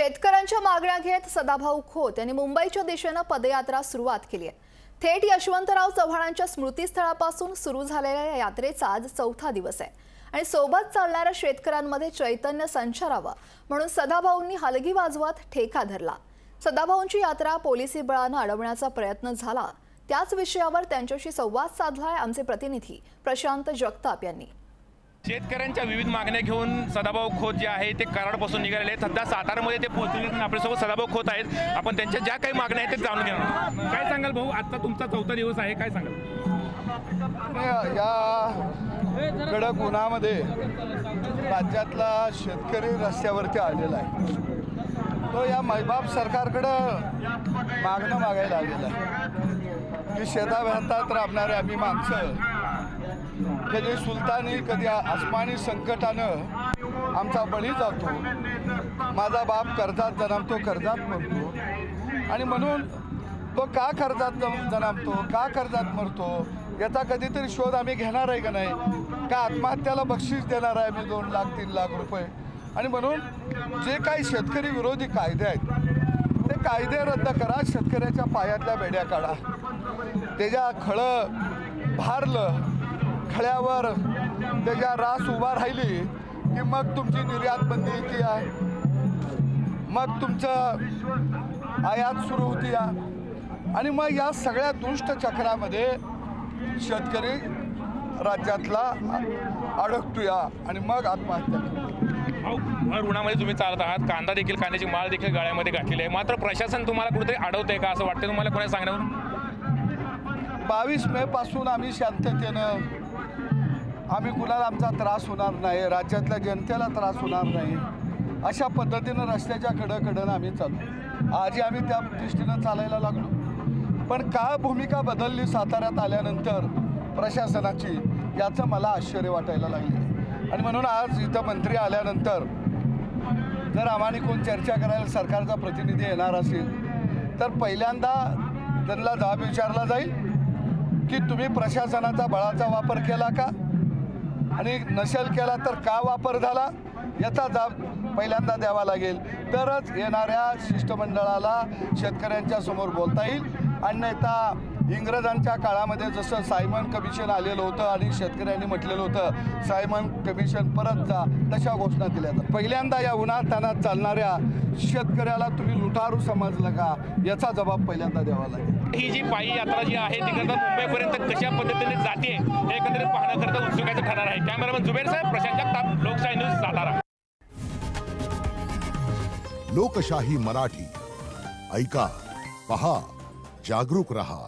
शेतकऱ्यांच्या मागण्या घेत सदाभाऊ खोत यांनी मुंबईच्या दिशेनं पदयात्रा सुरुवात केली आहे. थेट यशवंतराव चव्हाणांच्या स्मृतीस्थळापासून सुरू झालेल्या या यात्रेचा आज चौथा दिवस आहे. आणि सोबत चालणाऱ्या शेतकऱ्यांमध्ये चैतन्य संचारावं म्हणून सदाभाऊंनी हलगी वाजवत ठेका धरला. सदाभाऊंची यात्रा पोलिसी बळानं अडवण्याचा प्रयत्न झाला. त्याच विषयावर त्यांच्याशी संवाद साधलाय आमचे प्रतिनिधी प्रशांत जगताप यांनी. शेतकऱ्यांच्या विविध मागण्या घेऊन सदाभाऊ खोत जे आहे ते कराडपासून निघालेले आहेत. सध्या सातारामध्ये ते पोहोचले आणि आपल्यासोबत सदाभाऊ खोत आहेत. आपण त्यांच्या ज्या काही मागण्या आहेत ते जाणून घेणार काय सांगाल भाऊ? आजचा तुमचा चौथा दिवस आहे. काय सांगाल? या- या कडक उन्हामध्ये राज्यातला शेतकरी रस्त्यावरती आलेला आहे. तो या मैबाप सरकारकडं मागणं मागायला आलेला आहे. की शेताभातात राबणारे आम्ही माणसं कधी सुलतानी कधी आसमानी संकटानं आमचा बळी जातो. माझा बाप कर्जात जन्मतो कर्जात मरतो. आणि म्हणून तो का कर्जात जम- जन्मतो का कर्जात मरतो याचा कधीतरी शोध आम्ही घेणार आहे का नाही? का आत्महत्याला बक्षीस देणार आहे आम्ही दोन लाख तीन लाख रुपये? आणि म्हणून जे काही शेतकरी विरोधी कायदे आहेत ते कायदे रद्द करा शेतकऱ्याच्या पायातल्या बेड्या काढा. त्याच्या खळं भारलं खळ्यावर त्याच्या रास उभा राहिली की मग तुमची निर्यात बंदी येते आहे. मग तुमचं आयात सुरू होती या. आणि मग या सगळ्या दुष्ट चक्रामध्ये शेतकरी राज्यातला अडकतोया अडकतो या आणि मग आत्महत्या करतो. उन्हामध्ये तुम्ही चालत आहात. कांदा देखील कांद्याची माळ देखील गाळ्यामध्ये घातलेली आहे. मात्र प्रशासन तुम्हाला कुठेतरी अडवतंय का असं वाटतं तुम्हाला कोणा सांगण्यावर बावीस मे पासून आम्ही शांततेनं आम्ही कुणाला आमचा त्रास होणार नाही राज्यातल्या जनतेला त्रास होणार नाही अशा पद्धतीनं रस्त्याच्या कडकडनं आम्ही चालू आजही आम्ही त्या दृष्टीनं चालायला लागलो. पण का भूमिका बदलली साताऱ्यात आल्यानंतर प्रशासनाची याचं मला आश्चर्य वाटायला लागले आणि म्हणून आज इथं मंत्री आल्यानंतर जर आम्हाला कोण चर्चा करायला सरकारचा प्रतिनिधी येणार असेल तर पहिल्यांदा त्यांना जाब विचारला जाईल की तुम्ही प्रशासनाचा बळाचा वापर केला का? आणि नसेल केला तर का वापर झाला? याचा जाब पहिल्यांदा द्यावा लागेल. तरच येणाऱ्या शिष्टमंडळाला शेतकऱ्यांच्या समोर बोलता येईल. अन्यथा इंग्रजांच्या काळामध्ये जसं सायमन कमिशन आलेलं होतं आणि शेतकऱ्यांनी म्हटलेलं होतं सायमन कमिशन परत जा तशा घोषणा दिल्या जातात. पहिल्यांदा या उन्हात तानात चालणाऱ्या शेतकऱ्याला तुम्ही लुटारू समजलं का? याचा जबाब पहिल्यांदा द्यावा लागेल. ही जी पायी यात्रा जी आहे ती मुंबईपर्यंत कशा पद्धतीने जाते हे एकंदरीत पाहणं खरं तर उत्सुकाचं ठरणार आहे. कॅमेरामन जुबेर साहेब प्रशांत जगताप लोकशाही न्यूज सातारा. लोकशाही मराठी. ऐका पहा जागरूक रहा.